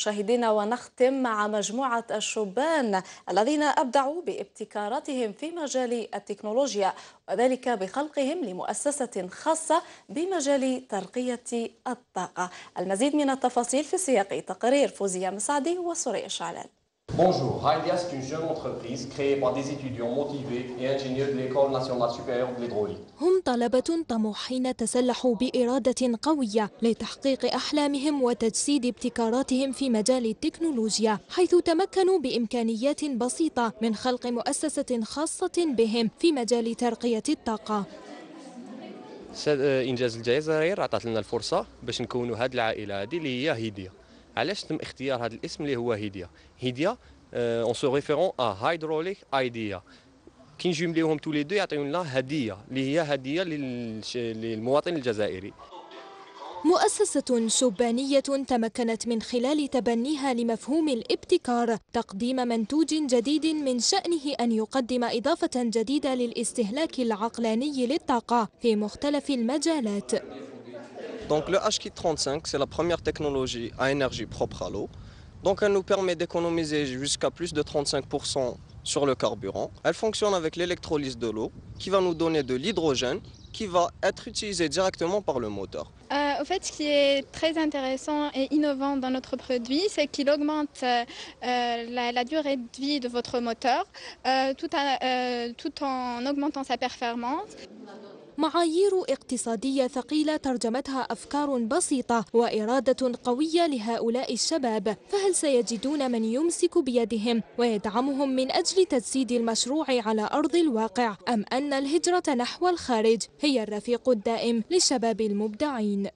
مشاهدينا ونختم مع مجموعة الشبان الذين أبدعوا بابتكاراتهم في مجال التكنولوجيا وذلك بخلقهم لمؤسسة خاصة بمجال ترقية الطاقة. المزيد من التفاصيل في سياق تقرير فوزية مسعدي وسوريا شعلان. Bonjour, Hydia c'est une jeune entreprise créée par des étudiants motivés et ingénieurs de l'École nationale supérieure de l'hydraulique. هم طلبة طموحين تسلحوا بإرادة قوية لتحقيق أحلامهم وتجسيد ابتكاراتهم في مجال التكنولوجيا حيث تمكنوا بإمكانيات بسيطة من خلق مؤسسة خاصة بهم في مجال ترقية الطاقة. إنجاز الجزائر عطات لنا الفرصة باش نكونوا هذه العائلة هذه اللي هي هيديا علاش تم اختيار هذا الاسم اللي هو هيديا هيديا en se référant à hydraulique idea كي نجمليوهم تو لي دو يعطيو لنا هديه اللي هي هديه للمواطن الجزائري مؤسسة شبانية تمكنت من خلال تبنيها لمفهوم الابتكار تقديم منتوج جديد من شأنه أن يقدم إضافة جديدة للاستهلاك العقلاني للطاقة في مختلف المجالات. Donc le HKit 35, c'est la première technologie à énergie propre à l'eau. Donc elle nous permet d'économiser jusqu'à plus de 35% sur le carburant. Elle fonctionne avec l'électrolyse de l'eau qui va nous donner de l'hydrogène qui va être utilisé directement par le moteur. Euh, au fait, ce qui est très intéressant et innovant dans notre produit, c'est qu'il augmente euh, la, durée de vie de votre moteur euh, tout en augmentant sa performance. معايير اقتصادية ثقيلة ترجمتها أفكار بسيطة وإرادة قوية لهؤلاء الشباب. فهل سيجدون من يمسك بيدهم ويدعمهم من أجل تجسيد المشروع على أرض الواقع أم أن الهجرة نحو الخارج هي الرفيق الدائم للشباب المبدعين؟